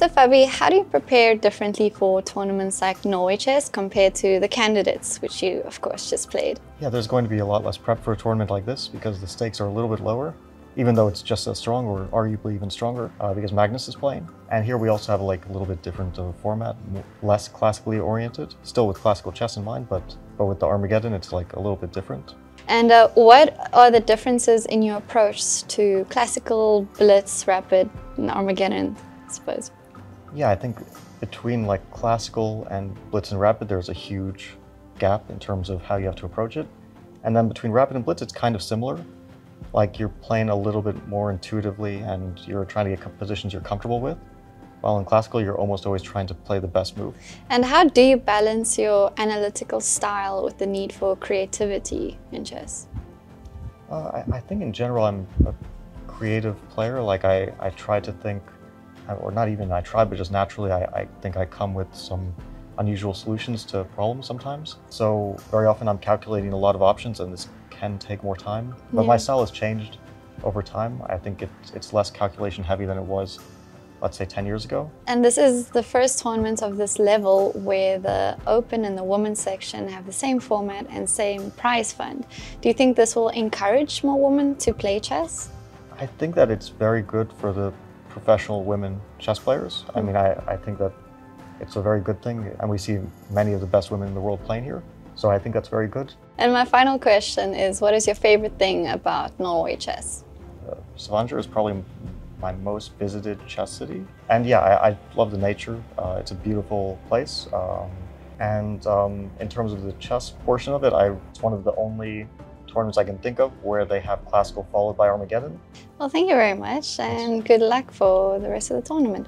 So Fabi, how do you prepare differently for tournaments like Norway Chess compared to the candidates, which you of course just played? Yeah, there's going to be a lot less prep for a tournament like this because the stakes are a little bit lower, even though it's just as strong or arguably even stronger uh, because Magnus is playing. And here we also have like a little bit different of a format, less classically oriented, still with classical chess in mind, but, but with the Armageddon, it's like a little bit different. And uh, what are the differences in your approach to classical, blitz, rapid, and Armageddon, I suppose? Yeah, I think between like classical and blitz and rapid, there's a huge gap in terms of how you have to approach it. And then between rapid and blitz, it's kind of similar. Like you're playing a little bit more intuitively and you're trying to get positions you're comfortable with. While in classical, you're almost always trying to play the best move. And how do you balance your analytical style with the need for creativity in chess? Uh, I, I, think in general, I'm a creative player. Like I, I try to think, or not even I try, but just naturally, I, I think I come with some unusual solutions to problems sometimes. So very often I'm calculating a lot of options and this can take more time. But yeah. my style has changed over time. I think it, it's less calculation heavy than it was let's say 10 years ago. And this is the first tournament of this level where the open and the women's section have the same format and same prize fund. Do you think this will encourage more women to play chess? I think that it's very good for the professional women chess players. I mean, I, I think that it's a very good thing and we see many of the best women in the world playing here. So I think that's very good. And my final question is, what is your favorite thing about Norway chess? Uh, Stavanger is probably my most visited chess city. And yeah, I, I love the nature. Uh, it's a beautiful place. Um, and um, in terms of the chess portion of it, I, it's one of the only tournaments I can think of where they have classical followed by Armageddon. Well, thank you very much and good luck for the rest of the tournament.